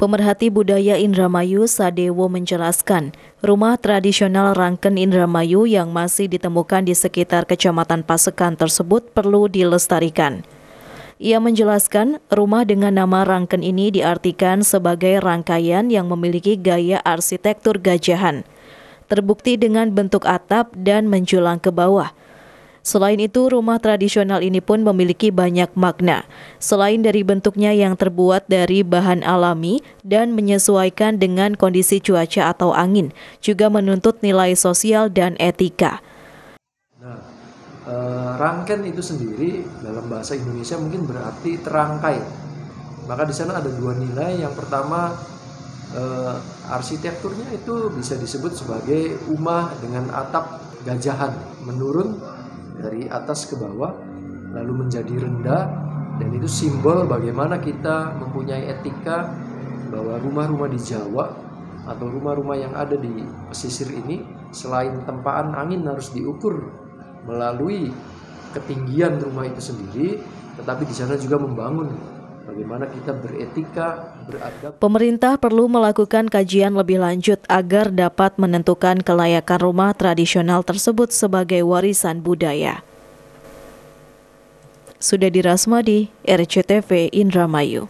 Pemerhati budaya Indramayu Sadewo menjelaskan, rumah tradisional Rangken Indramayu yang masih ditemukan di sekitar Kecamatan Pasekan tersebut perlu dilestarikan. Ia menjelaskan, rumah dengan nama Rangken ini diartikan sebagai rangkaian yang memiliki gaya arsitektur gajahan. Terbukti dengan bentuk atap dan menjulang ke bawah – Selain itu, rumah tradisional ini pun memiliki banyak makna. Selain dari bentuknya yang terbuat dari bahan alami dan menyesuaikan dengan kondisi cuaca atau angin, juga menuntut nilai sosial dan etika. Nah, e, rangken itu sendiri dalam bahasa Indonesia mungkin berarti terangkai. Maka di sana ada dua nilai. Yang pertama, e, arsitekturnya itu bisa disebut sebagai rumah dengan atap gajahan menurun dari atas ke bawah lalu menjadi rendah dan itu simbol bagaimana kita mempunyai etika bahwa rumah-rumah di Jawa atau rumah-rumah yang ada di pesisir ini selain tempaan angin harus diukur melalui ketinggian rumah itu sendiri tetapi di sana juga membangun bagaimana kita beretika, beradab. Pemerintah perlu melakukan kajian lebih lanjut agar dapat menentukan kelayakan rumah tradisional tersebut sebagai warisan budaya. Sudah dirasmadi RCTV Indramayu.